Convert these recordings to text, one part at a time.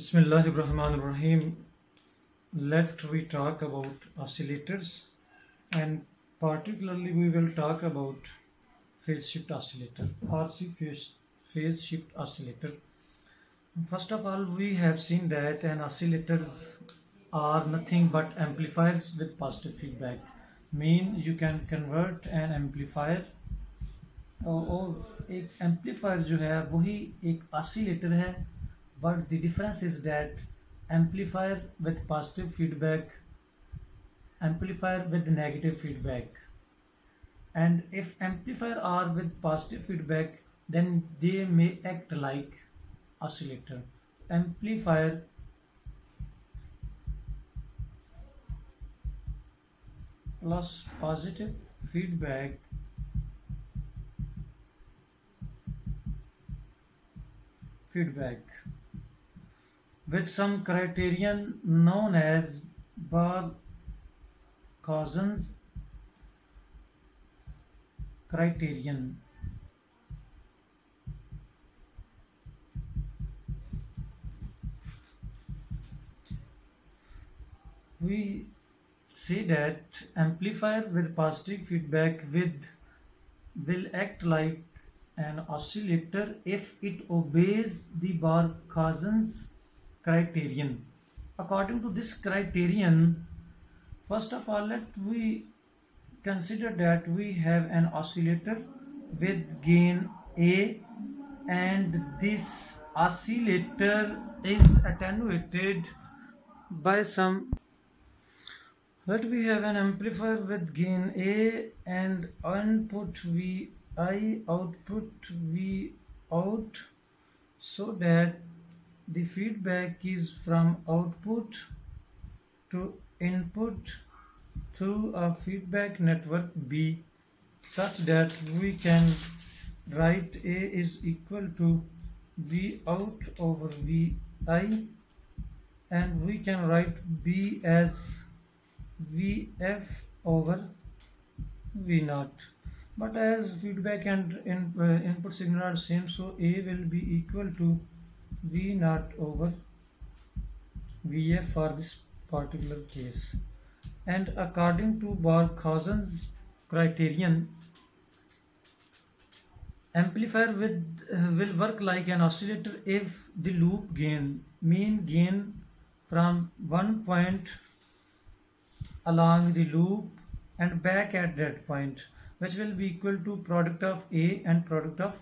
Bismillahirrahmanirrahim. Left we talk about oscillators and particularly we will talk about phase shift oscillator RC phase, phase shift oscillator. First of all we have seen that an oscillators are nothing but amplifiers with positive feedback. Mean you can convert an amplifier और एक amplifier जो है वही एक oscillator है but the difference is that amplifier with positive feedback amplifier with negative feedback. And if amplifier are with positive feedback then they may act like oscillator. Amplifier plus positive feedback feedback with some criterion known as Barkhauson's criterion. We say that amplifier with positive feedback with will act like an oscillator if it obeys the Barkhauson's criterion. According to this criterion, first of all, let we consider that we have an oscillator with gain A and this oscillator is attenuated by some let we have an amplifier with gain A and input V I output V out so that the feedback is from output to input through a feedback network B such that we can write A is equal to V out over VI and we can write B as VF over V naught. But as feedback and in, uh, input signal are same so A will be equal to V naught over Vf for this particular case. And according to Barkhauson's criterion amplifier with uh, will work like an oscillator if the loop gain mean gain from one point along the loop and back at that point which will be equal to product of A and product of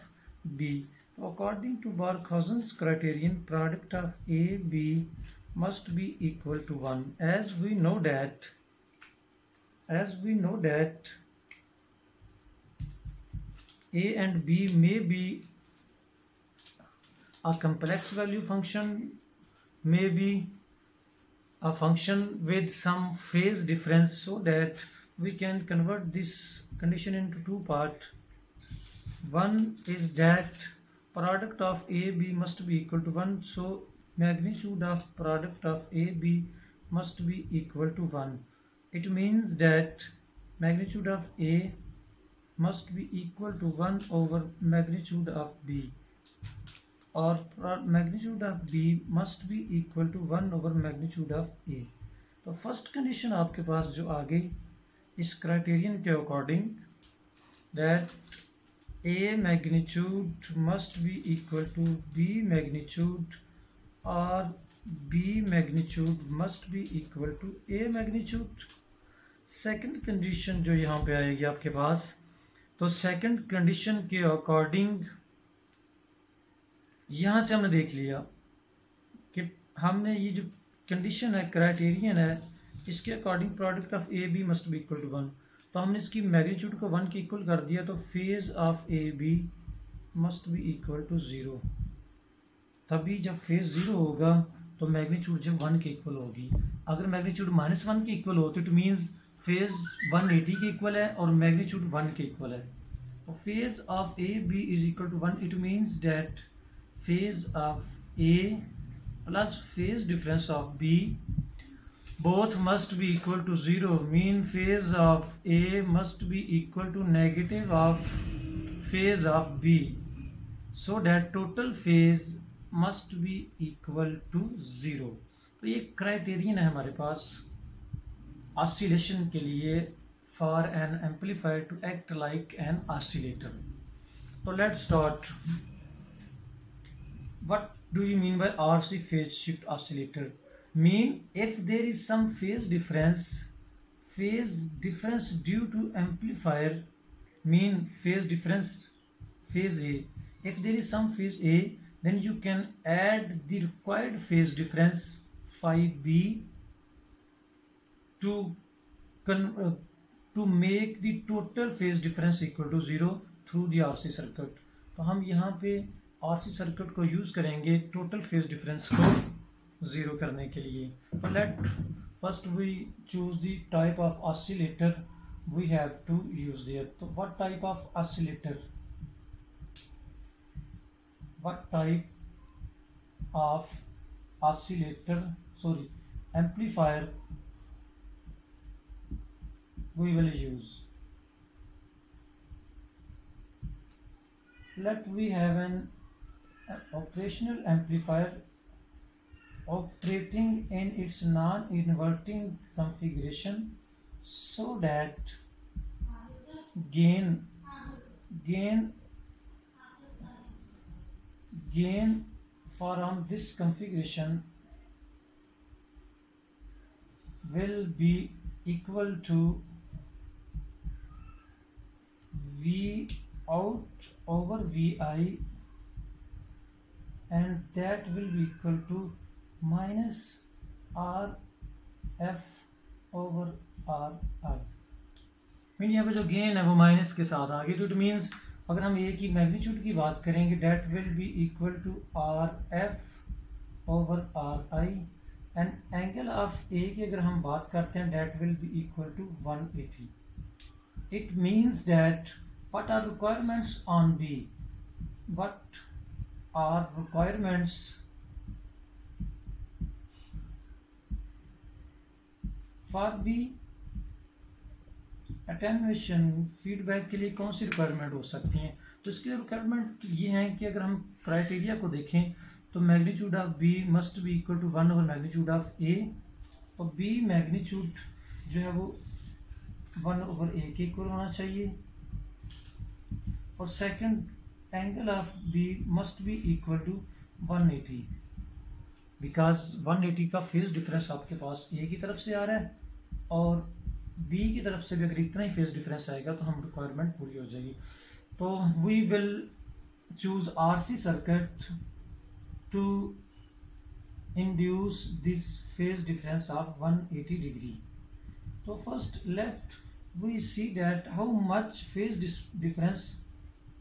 B According to Barkhauson's criterion, product of A, B must be equal to 1. As we know that, as we know that A and B may be a complex value function, may be a function with some phase difference so that we can convert this condition into two parts. One is that product of AB must be equal to 1 so magnitude of product of AB must be equal to 1 it means that magnitude of A must be equal to 1 over magnitude of B or magnitude of B must be equal to 1 over magnitude of A तो first condition आपके पास जो आ गई इस criterion के according that a magnitude must be equal to b magnitude or b magnitude must be equal to a magnitude. Second condition जो यहाँ पे आएगी आपके पास तो सेकंड कंडीशन के अकॉर्डिंग यहाँ से हमने देख लिया कि हमने ये जो कंडीशन है क्राइटेरियन है, इसके according product of A B must be equal to one तो हमने इसकी मैग्नीट्यूड को वन के इक्वल कर दिया तो phase of A B must be equal to zero तभी जब फ़ेज़ ज़ीरो होगा तो मैग्नीट्यूड जब वन के इक्वल होगी। अगर मैग्नीट्यूड माइनस वन के इक्वल हो तो it means phase one eighty के इक्वल है और मैग्नीट्यूड वन के इक्वल है। तो phase of A B is equal to one it means that phase of A plus phase difference of B both must be equal to 0 mean phase of A must be equal to negative of phase of B so that total phase must be equal to zero तो ये criterion है हमारे पास oscillation के लिए for an amplifier to act like an oscillator तो let start what do you mean by RC phase shift oscillator mean if there is some phase difference phase difference due to amplifier mean phase difference phase A if there is some phase A then you can add the required phase difference phi B to uh, to make the total phase difference equal to zero through the RC circuit तो हम यहाँ पे RC circuit को use करेंगे total phase difference को zero करने के लिए। Let first we choose the type of oscillator we have to use there तो what type of oscillator what type of oscillator sorry amplifier we will use let we have an operational amplifier. Operating in its non-inverting configuration so that gain gain gain from this configuration will be equal to V out over Vi and that will be equal to minus R F over R I. Mean यहाँ पे जो gain है वो minus के साथ आ गई तो it means अगर हम ए की मैग्नीट्यूड की बात करेंगे that will be equal to R F over R I and angle of A की अगर हम बात करते हैं that will be equal to one eighty it means that what are requirements on B? What are requirements for B attenuation feedback के लिए कौन सी requirement हो सकती हैं? तो इसके रिक्वायरमेंट ये हैं कि अगर हम क्राइटेरिया को देखें तो magnitude of B must be equal to one over magnitude of A और बी मैग्नीट्यूड जो है वो वन ओवर ए के इक्वल होना चाहिए। और second angle of B must be equal to 180 because one eighty का फ़ेज़ डिफरेंस आपके पास ए की तरफ़ से आ रहा है और बी की तरफ़ से भी अगर इतना ही फ़ेज़ डिफरेंस आएगा तो हम रिक्वायरमेंट पूरी हो जाएगी। तो we will choose R C circuit to induce this phase difference of one eighty degree तो first left we see that how much phase difference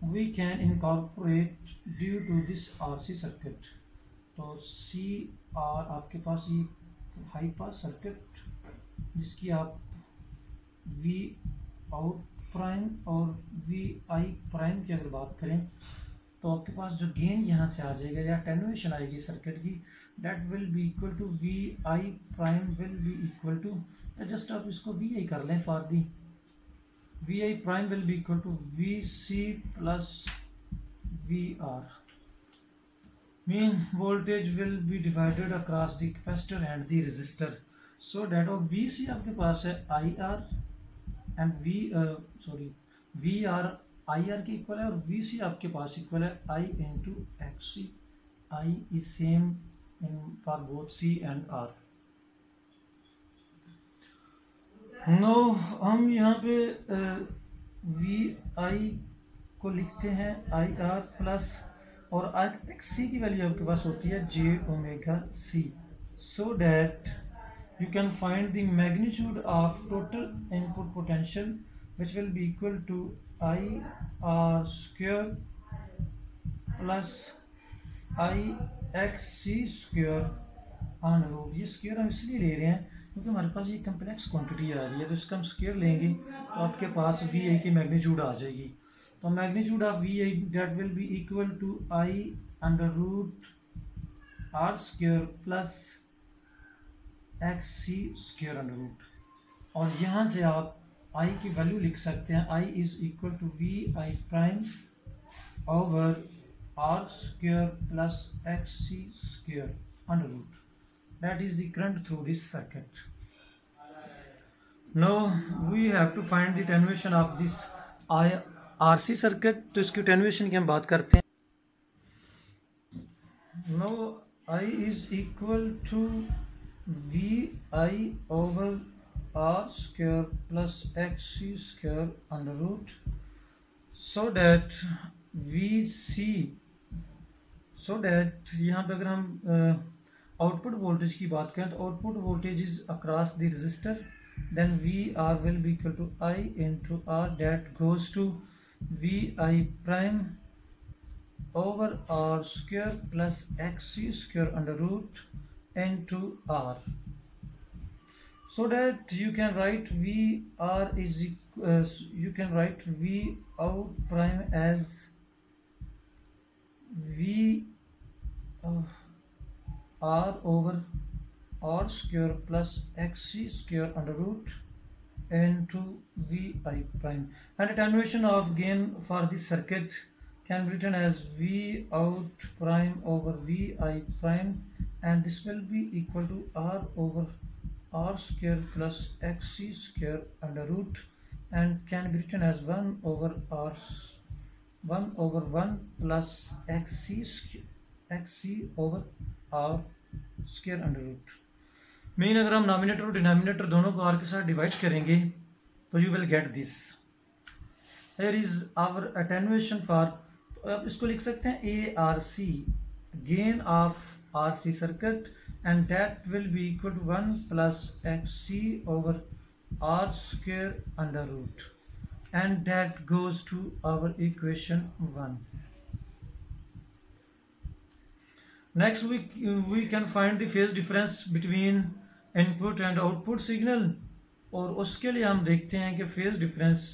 we can incorporate due to this R C circuit तो C are आपके पास ये high pass circuit जिसकी आप V out prime और V I prime की अगर बात करें तो आपके पास जो गेन यहाँ से आ जाएगा या टेनुएशन आएगी सर्किट की that will be equal to V I prime will be equal to just आप इसको वी आई कर लें for the V I prime will prime equal to V C plus V Vr. Mean voltage will be divided across the capacitor and the resistor. So that of Vc आपके पास है IR and V uh, sorry VR IR के equal है और VC आपके पास equal है I into XC. I is same in for both C and R. No no, हम यहाँ पे वी आई को लिखते हैं आई आर प्लस और एक्स सी की वैल्यू आपके पास होती है J omega C so that you can find the magnitude of total input potential which will be equal to I R square plus I X C square on root ये square हम इसलिए ले रहे हैं क्योंकि हमारे पास ये कम्प्लेक्स क्वांटिटी आ रही है तो इसका हम स्केयर लेंगे तो आपके पास वी आई की मैग्नीट्यूड आ जाएगी। तो magnitude of V I that will be equal to I under root R square plus X C square under root और यहाँ से आप आई की वैल्यू लिख सकते हैं। I is equal to V I prime over R square plus X C square under root that is the through this circuit no we have to find attenuation of this I RC circuit तो इसकी attenuation की हम बात करते हैं। No I is equal to V I over R square plus X square under root so that V C so that यहाँ पे अगर हम आउटपुट वोल्टेज की बात करें तो output voltage is across the resistor then V R will be equal to I into R that goes to VI prime over R square plus XC square under root into R. So that you can write VR is uh, you can write V out prime as V of R over R square plus XC square under root into VI prime and attenuation of gain for this circuit can be written as V out prime over VI prime and this will be equal to R over R square plus XC square under root and can be written as 1 over R 1 over 1 plus XC XC over R square under root main अगर हम nominator और denominator दोनों को are के साथ divide करेंगे तो you will get this here is our attenuation for आप इसको लिख सकते हैं A R C gain of R C circuit and that will be equal to one plus X C over R square under root and that goes to our equation one next, we we can find the phase difference between input and output signal और उसके लिए हम देखते हैं कि phase difference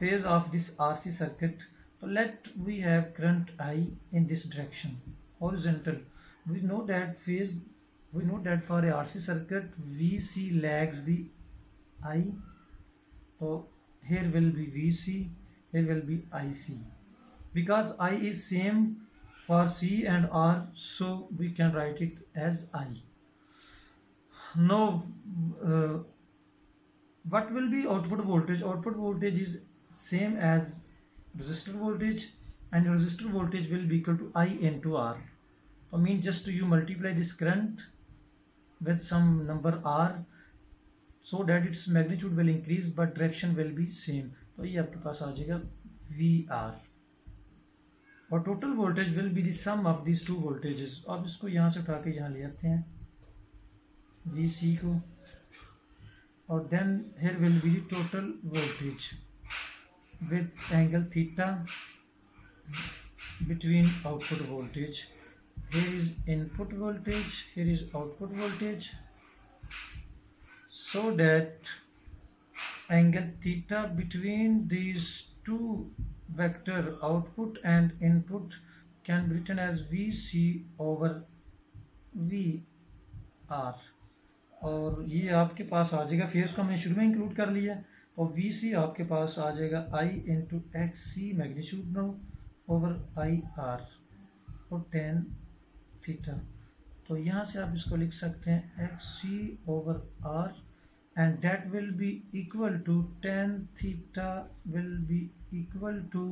phase of this R C circuit तो let we have current I in this direction horizontal we know that phase we know that for a RC circuit V C lags the I तो here will be V C here will be I C because I is same for C and R so we can write it as I now uh, what will be output voltage output voltage is same as resistor voltage and resistor voltage will be equal to i into r I mean just you multiply this current with some number r so that its magnitude will increase but direction will be same तो ये आपके पास आ जाएगा V R और total voltage will be the sum of this two voltages अब इसको यहाँ से उठा के यहाँ ले आते हैं Vc) echo or then here will be total voltage with angle theta between output voltage. Here is input voltage here is output voltage. So that angle theta between these two vector output and input can be written as VC over VR और ये आपके पास आ जाएगा face को हमने शुरू में इंक्लूड कर लिया। और वी सी आपके पास आ जाएगा I into X C magnitude no over I R और टेन थीटा तो यहाँ से आप इसको लिख सकते हैं X C over R and that will be equal to tan theta will be equal to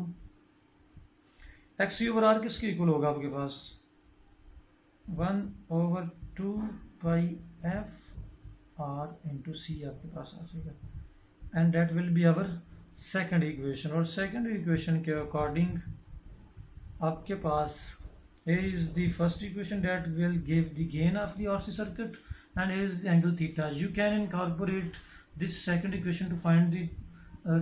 X C over R किसके इक्वल होगा आपके पास? One over two pi F R into C आपके पास आ जाएगा। And that will be our second equation और second equation के according आपके पास is the first equation that will give the gain of the RC circuit and is the angle theta you can incorporate this second equation to find the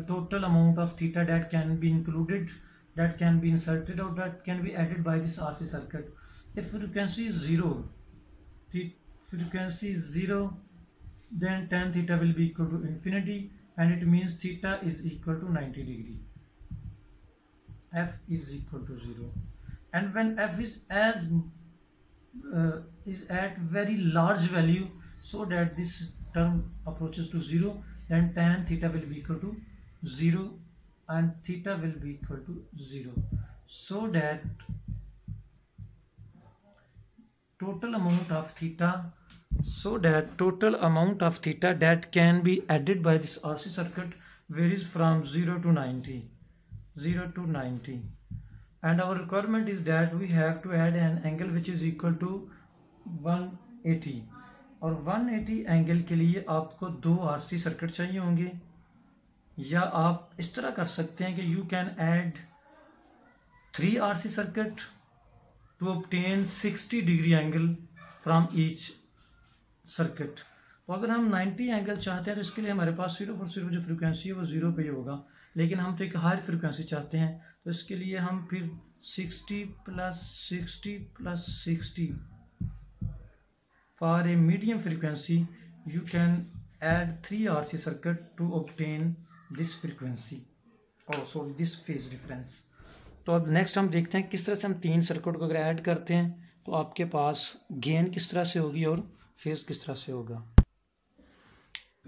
total amount of theta that can be included that can be inserted or that can be added by this RC circuit. If frequency is zero, the frequency is zero, then tan theta will be equal to infinity and it means theta is equal to 90 degree. F is equal to 0 and when f is as uh, is at very large value so that this term approaches to 0 then tan theta will be equal to 0 and theta will be equal to 0 so that total amount of theta so that total amount of theta that can be added by this RC circuit varies from 0 to 90 0 to 90 and our requirement is that we have to add an angle which is equal to 180 और 180 angle के लिए आपको दो RC circuit चाहिए होंगे या आप इस तरह कर सकते हैं कि you can add three RC circuit to obtain 60 degree angle from each circuit तो अगर हम 90 एंगल चाहते हैं तो इसके लिए हमारे पास सिर्फ़ और सिर्फ़ जो फ्रिक्वेंसी है, वो ज़ीरो पे ही होगा। लेकिन हम तो एक हाई फ्रिक्वेंसी चाहते हैं तो इसके लिए हम फिर 60 plus 60 plus 60 for a medium frequency you can add three R C circuit to obtain this frequency और सॉरी दिस फ़ेज़ डिफरेंस तो अब नेक्स्ट हम देखते हैं किस तरह से हम तीन सर्किट को अगर ऐड करते हैं तो आपके पास गेन किस तरह से होगी और फ़ेज़ किस तरह से होगा?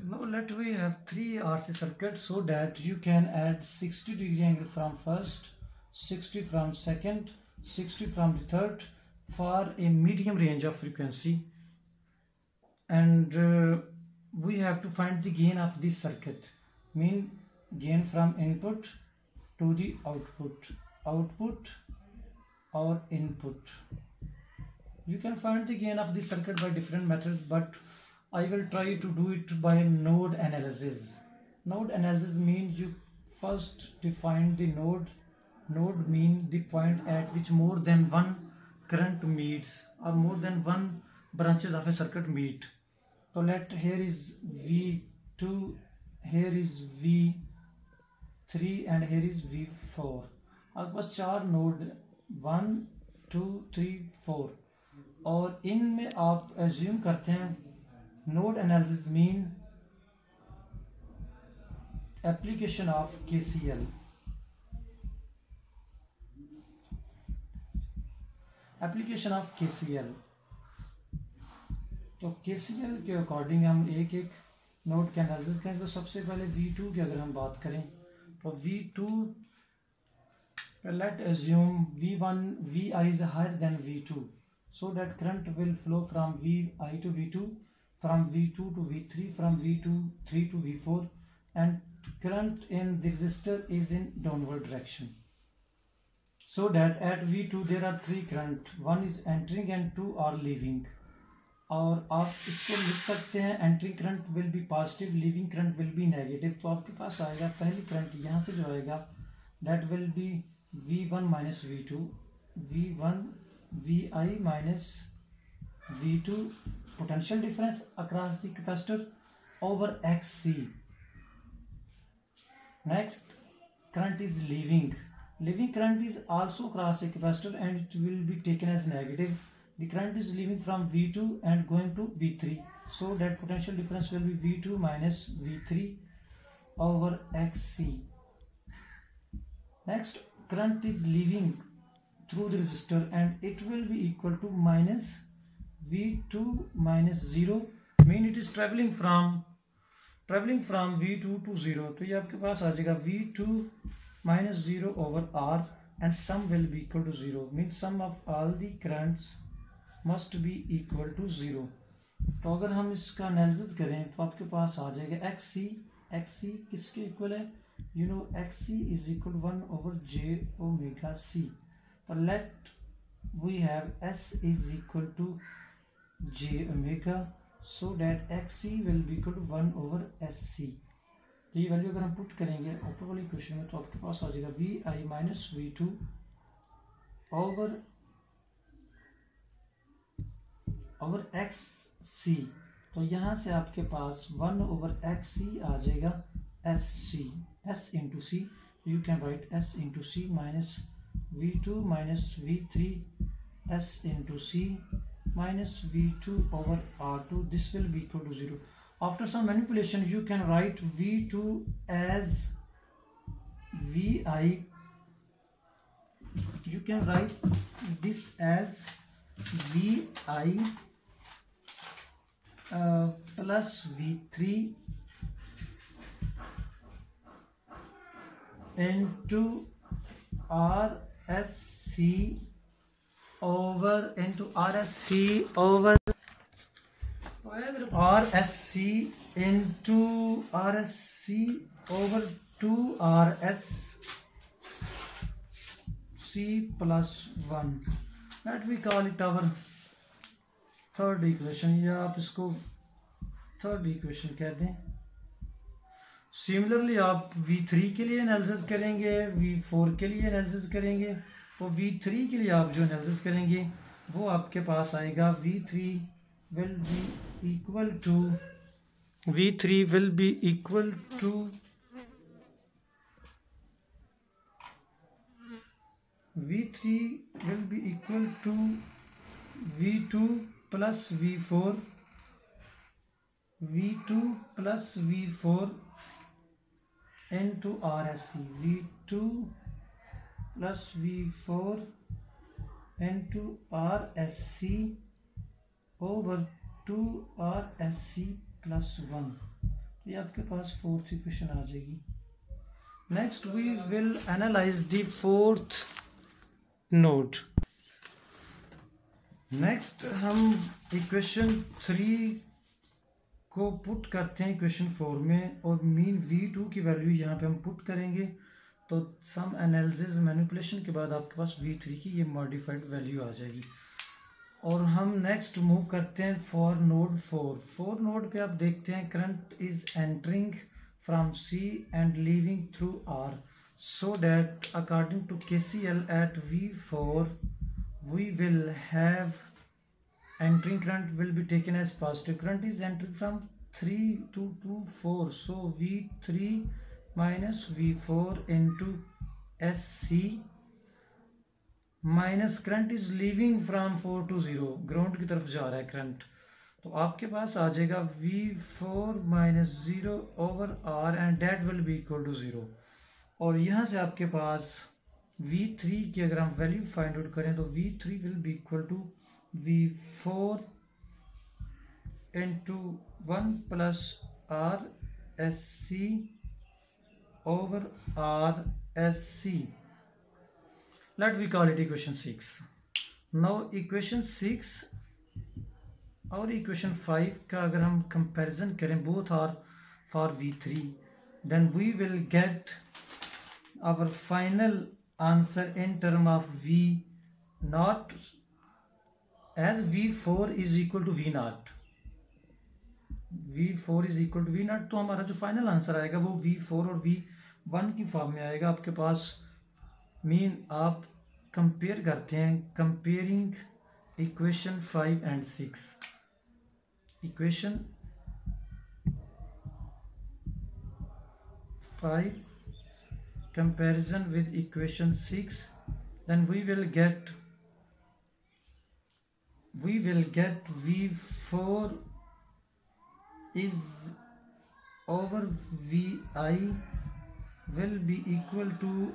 No let we have three R C circuit so that you can add sixty degree angle from first sixty from second sixty from the for a medium range of frequency and we have to find the gain of this circuit mean gain from input to the output और input you can find the gain of the circuit by different methods but I will try to do it by node analysis node analysis means you first define the node node mean the point at which more than one current meets or more than one branches of a circuit meet so let here is v2 here is v3 and here is v4 आपके पास चार node one two three four और इनमें आप assume करते हैं node analysis mean application of K C L application of K C L तो के C L के अकॉर्डिंग हम एक एक नोड के एनालिसिस करें तो सबसे पहले वी टू की अगर हम बात करें तो V two let assume V1 Vi is higher than V2 so that current will flow from Vi to V2 from V2 to V3 from V2 3 to V4 and current in the resistor is in downward direction so that at V2 there are three current one is entering and two are leaving और आप इसको लिख सकते हैं entry current will be positive leaving current will be negative तो आपके पास आएगा पहली करंट यहाँ से जो आएगा that will be v1 minus v2 v1 vi minus v2 potential difference across the capacitor over xc. Next current is leaving. Leaving current is also across a capacitor and it will be taken as negative. The current is leaving from v2 and going to v3 so that potential difference will be v2 minus v3 over xc. Next current is leaving through the resistor and it will be equal to minus V2 minus 0 mean it is traveling from traveling from V2 to 0 तो ये आपके पास आ जाएगा V2 minus 0 over R and sum will be equal to 0 means sum of all the currents must be equal to 0 तो अगर हम इसका एनालिसिस करें तो आपके पास आ जाएगा एक्स सी एक्स सी किसके इक्वल है you know xc is equal to 1 over j omega c or let we have s is equal to j omega, so that xc will be equal one over S C तो ये value अगर हम put करेंगे ऊपर वाली question में तो आपके पास आ जाएगा V I minus V two over over X C तो यहाँ से आपके पास वन ओवर एक्स सी आ जाएगा S C S into C you can write S into C minus v2 minus v3 s into c minus v2 over r2 this will be equal to 0 after some manipulation you can write v2 as vi you can write this as vi uh, plus v3 into S C over into R S C over R S C into R S C over two R S C plus one let we call it our third equation या आप इसको third equation कह दें similarly आप V3 के लिए analysis करेंगे V4 के लिए एनालिसिस करेंगे तो V3 के लिए आप जो एनालिसिस करेंगे वो आपके पास आएगा V3 will be equal to V3 will be equal to V3 will be equal to V2 plus V4 V2 plus V4 into RSC V2 plus V4 into RSC over 2 RSC plus 1 ये आपके पास fourth equation आ जाएगी। Next we will analyze the fourth node next हम equation three को put करते हैं question four में और मीन वी टू की वैल्यू यहाँ पे हम पुट करेंगे तो सम एनालिसिस मैनिपुलेशन के बाद आपके पास वी थ्री की ये मॉडिफाइड वैल्यू आ जाएगी। और हम नेक्स्ट मूव करते हैं for node four four node पे आप देखते हैं current is entering from C and leaving through R so that according to K C L at V four we will have entering current will be taken as positive. Current is entering from 3 to 2 4 so v3 minus v4 into sc minus current is leaving from four to zero ground की तरफ़ जा रहा है current तो आपके पास आ जाएगा V four minus zero over R and that will be equal to zero और यहाँ से आपके पास वी थ्री की अगर हम वैल्यू फाइंड आउट करें तो V three will be equal to V four into one plus R S C sc R S C let we call it equation six no equation six और equation five का अगर हम comparison करें both R for V three then we will get our final answer in term of V naught as v4 is equal to v0 v4 is equal to v0 तो हमारा जो final answer आएगा वो v4 और v1 की form में आएगा। आपके पास मीन आप कंपेयर करते हैं comparing equation five and six equation five comparison with equation six then we will get we will get v4 is over vi will be equal to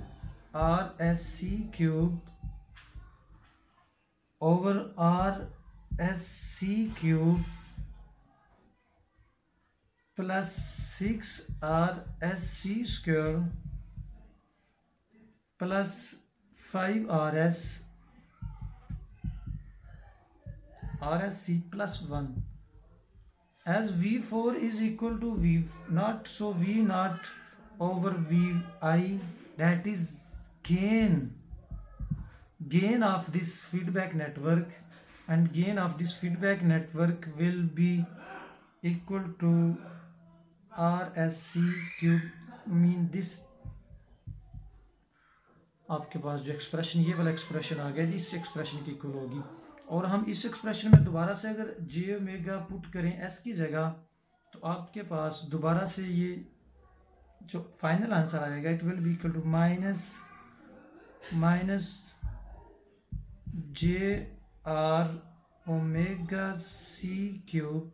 rsc cube over rsc cube plus 6 rsc square plus 5 rs RSC plus 1 as V4 is equal to V naught so V naught over Vi that is gain gain of this feedback network and gain of this feedback network will be equal to RSC cube mean this आपके पास जो expression ये वाला expression आ गया जी इस expression की equal होगी और हम इस एक्सप्रेशन में दोबारा से अगर जे ओमेगा पुट करें एस की जगह तो आपके पास दोबारा से ये जो फाइनल आंसर आ जाएगा it will be equal to minus minus J R omega C cube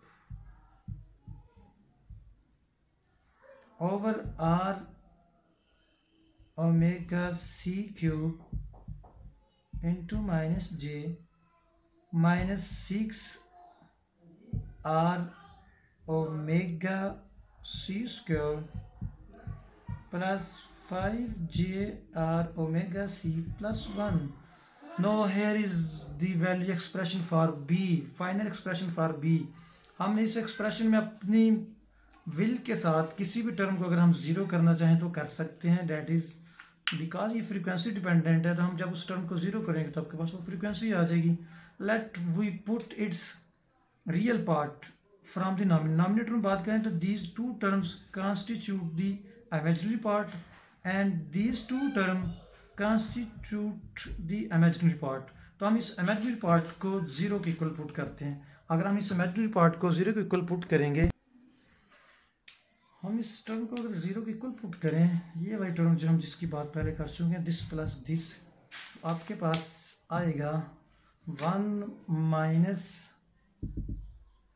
over R omega C cube into माइनस j minus 6 r omega c square plus 5 j r omega c plus 1 no here is the value expression for B final expression for B हम इस expression में अपनी will के साथ किसी भी term को अगर हम ज़ीरो करना चाहें तो कर सकते हैं। डेट इज़ बिकॉज़ ये फ्रीक्वेंसी डिपेंडेंट है तो हम जब उस टर्म को ज़ीरो करेंगे तो आपके पास वो फ्रीक्वेंसी आ जाएगी। Let we put its real part from the nominator में बात करें तो these two terms constitute the imaginary part and these two term constitute the imaginary part तो हम इस इमेजनरी पार्ट को ज़ीरो के इक्वल पुट करते हैं। अगर हम इस इमेजनरी पार्ट को ज़ीरो के इक्वल पुट करेंगे, हम इस टर्म को अगर ज़ीरो के इक्वल पुट करें, ये वाली टर्म जो हम जिसकी बात पहले कर चुके हैं दिस प्लस दिस आपके पास आएगा 1 minus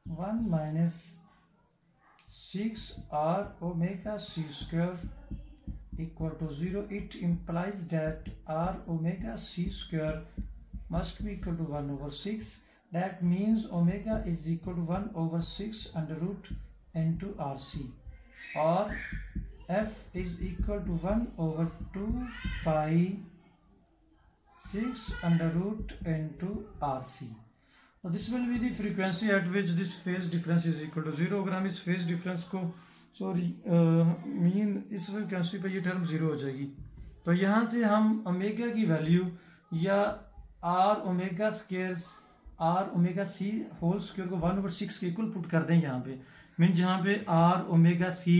1 minus 6 r omega c square equal to 0 it implies that r omega c square must be equal to 1 over 6 that means omega is equal to 1 over 6 under root into rc or f is equal to 1 over 2 pi 6 under root into RC. Now, this will be the frequency at which this phase difference is equal to 0. अगर हम इस phase difference को sorry mean इस frequency पे ये term zero हो जाएगी तो यहाँ से हम ओमेगा की वैल्यू या R omega square R omega C whole square को वन ओवर सिक्स के इक्वल पुट कर दें यहाँ पे मीन जहाँ पे R omega C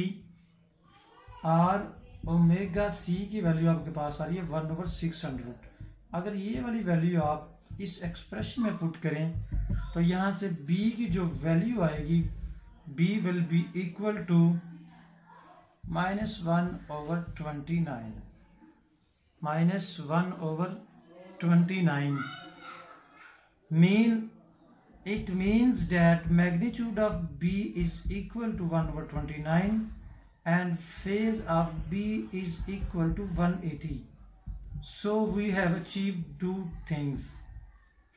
R omega C की वैल्यू आपके पास आ रही है वन ओवर सिक्स हंड्रेड अगर ये वाली वैल्यू आप इस एक्सप्रेशन में पुट करें तो यहाँ से बी की जो वैल्यू आएगी B will be equal to minus one over twenty nine minus one over twenty nine mean it means that magnitude of B is equal to 1 over 29 and phase of B is equal to 180. So we have achieved two things.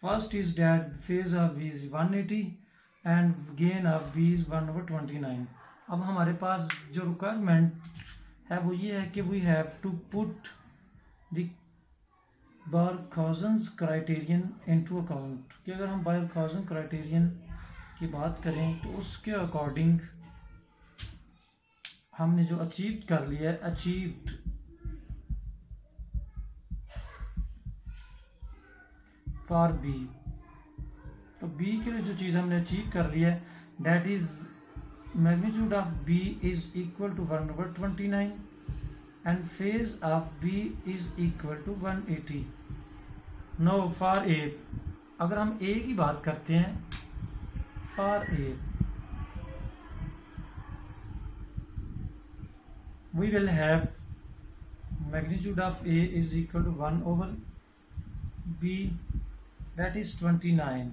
First is that phase of B is 180 and gain of B is 1 over 29. अब हमारे पास जो requirement है वो ये है कि we have to put the Barkhausen criterion into account कि अगर हम बारकाजन क्राइटेरियन की बात करें तो उसके अकॉर्डिंग हमने जो अचीव कर लिया है अचीव्ड फॉर बी तो बी के लिए जो चीज़ हमने अचीव कर ली है that is magnitude of B is equal to one over twenty nine and phase of B is equal to one eighty no for A अगर हम ए की बात करते हैं for A we will have magnitude of A is equal to one over B is twenty nine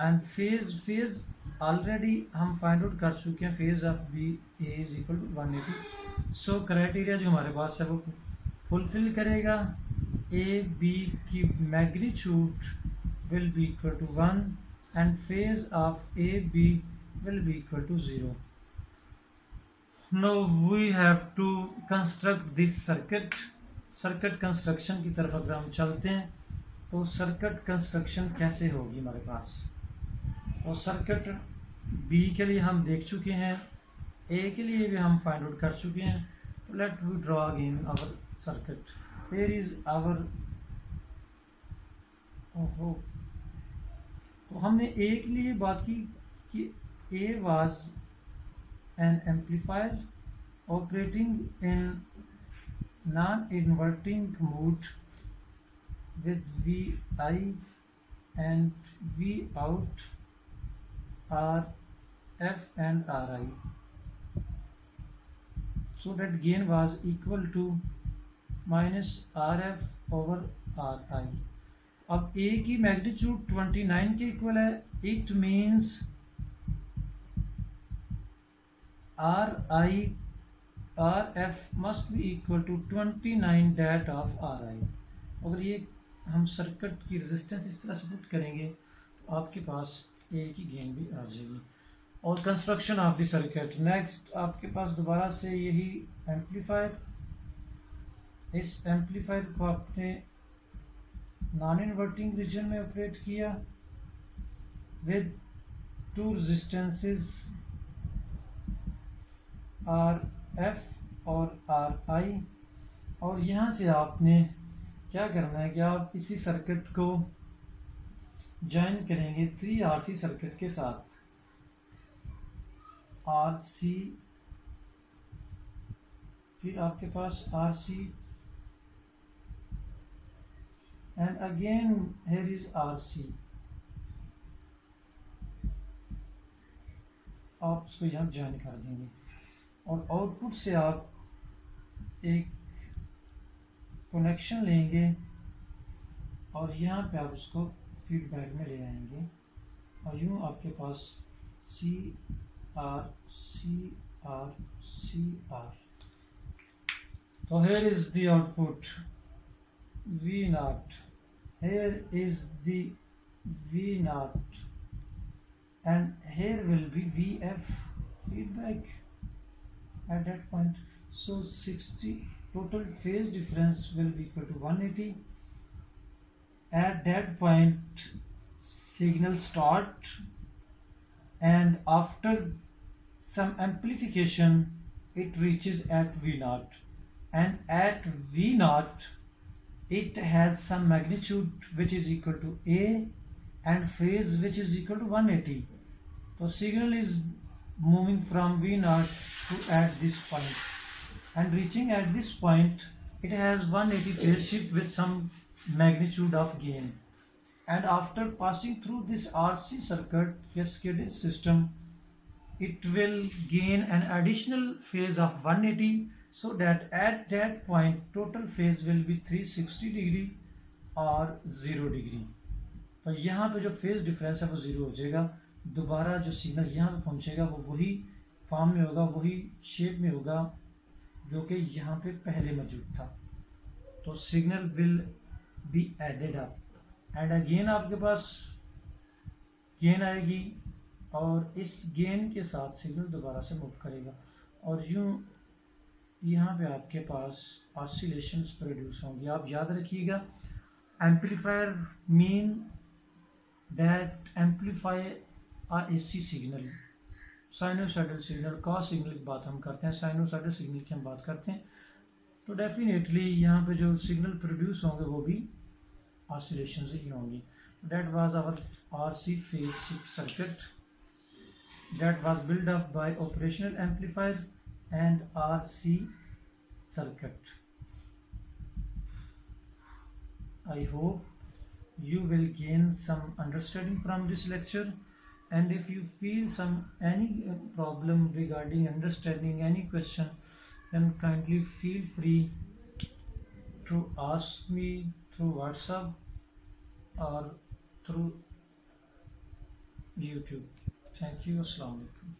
and phase phase already हम find out कर चुके हैं phase of B A is equal to one eighty so criteria जो हमारे पास है वो fulfil करेगा ए बी की magnitude will be equal to 1 and phase of AB will be equal to 0. Now we have to construct this circuit. Circuit construction की तरफ़ अगर हम चलते हैं तो सर्किट कंस्ट्रक्शन कैसे होगी हमारे पास? और सर्किट बी के लिए हम देख चुके हैं ए के लिए भी हम फाइंड आउट कर चुके हैं। तो let we draw again our circuit here is our, ओहो। तो हमने ए के लिए बात की कि A was an amplifier operating in non inverting mode with Vi and V out are F and Ri. So that gain was equal to minus R F over R I अब A की magnitude 29 के equal है it means R I R F must be equal to 29 that of R I अगर ये हम circuit की resistance इस तरह से पुट करेंगे तो आपके पास ए की गेन भी आ जाएगी। और construction of the circuit next आपके पास दोबारा से यही एम्पलीफायर इस एम्पलीफायर को आपने नॉन इन्वर्टिंग रीजन में ऑपरेट किया with two resistances R F और आर आई और यहाँ से आपने क्या करना है कि आप इसी सर्किट को ज्वाइन करेंगे थ्री आर सी सर्किट के साथ। आर सी फिर आपके पास R C and again here is R C आप उसको यहाँ ज्वाइन कर देंगे। और आउटपुट से आप एक कनेक्शन लेंगे और यहाँ पे आप उसको फीडबैक में ले आएँगे। और यूँ आपके पास C R C R C R तो here is the output V naught here is the V naught and here will be V F feedback at that point so sixty total phase difference will be equal to 180 at that point signal start. And after some amplification it reaches at V0 and at V0 it has some magnitude which is equal to A and phase which is equal to 180 so signal is moving from V0 to at this point and reaching at this point it has 180 phase shift with some magnitude of gain and after passing through this RC circuit cascaded system it will gain an additional phase of 180 so that at that point total phase will be 360 degree और zero degree तो यहाँ पे जो phase difference है वो zero हो जाएगा दोबारा जो सिग्नल यहाँ पे पहुँचेगा वो वही फॉर्म में होगा वही शेप में होगा जो कि यहाँ पे पहले मौजूद था। तो signal will be added up and again आपके पास गेन आएगी और इस गेन के साथ सिग्नल दोबारा से मूव करेगा। और यूँ यहाँ पे आपके पास ऑसिलेशन प्रोड्यूस होंगी। आप याद रखिएगा amplifier mean that amplify a AC signal sinusoidal signal का सिग्नल की बात हम करते हैं साइनोसाइडल सिग्नल की हम बात करते हैं। तो डेफिनेटली यहाँ पे जो सिग्नल प्रोड्यूस होंगे वो भी ऑसिलेशन से ही होंगी। That was our R C phase circuit that was build up by operational amplifier and R C circuit I hope you will gain some understanding from this lecture. And if you feel some any uh, problem regarding understanding any question then kindly feel free to ask me through whatsapp or through youtube. Thank you. Assalamu alaikum